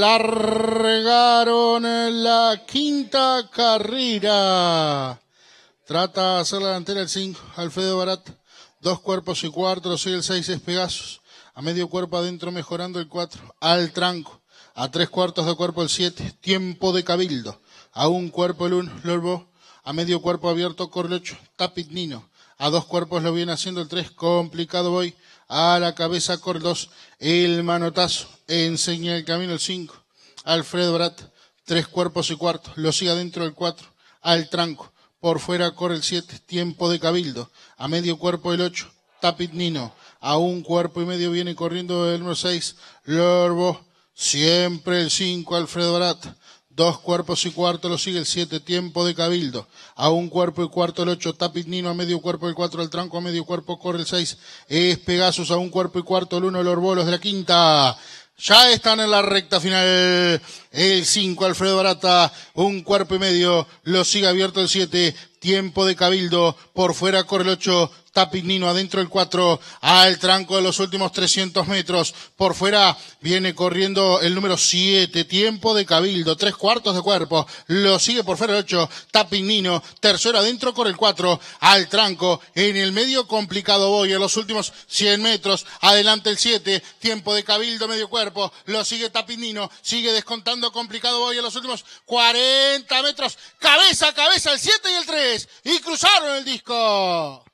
Largaron la quinta carrera. Trata de hacer la delantera el 5, Alfredo Barat. Dos cuerpos y lo sigue el 6, es Pegasus. A medio cuerpo adentro mejorando el 4, al tranco. A tres cuartos de cuerpo el 7, tiempo de cabildo. A un cuerpo el 1, Lorbo. A medio cuerpo abierto 8, Tapit Nino. A dos cuerpos lo viene haciendo el 3, complicado voy. A la cabeza el 2, el manotazo. Enseña el camino el 5, Alfredo Brat. Tres cuerpos y cuarto, lo sigue adentro el 4, al tranco. Por fuera corre el 7, tiempo de cabildo. A medio cuerpo el 8, Tapit Nino. A un cuerpo y medio viene corriendo el número 6, Lorbo. Siempre el 5, Alfredo Barat. Dos cuerpos y cuarto lo sigue el 7, tiempo de cabildo. A un cuerpo y cuarto el 8, Tapit Nino. A medio cuerpo el 4, el tranco. A medio cuerpo corre el 6, es Pegasus. A un cuerpo y cuarto el 1, el Orbolos de la quinta. Ya están en la recta final. El 5, Alfredo Barata, un cuerpo y medio. Lo sigue abierto el 7. Tiempo de Cabildo. Por fuera corre el 8. Tapignino adentro el 4 al tranco de los últimos 300 metros. Por fuera viene corriendo el número 7, tiempo de Cabildo, tres cuartos de cuerpo. Lo sigue por fuera el 8, Tapignino. Tercero adentro corre el 4 al tranco. En el medio complicado voy a los últimos 100 metros. Adelante el 7, tiempo de Cabildo, medio cuerpo. Lo sigue Tapignino. Sigue descontando complicado voy a los últimos 40 metros. Cabeza cabeza el 7 y el 3. Y cruzaron el disco.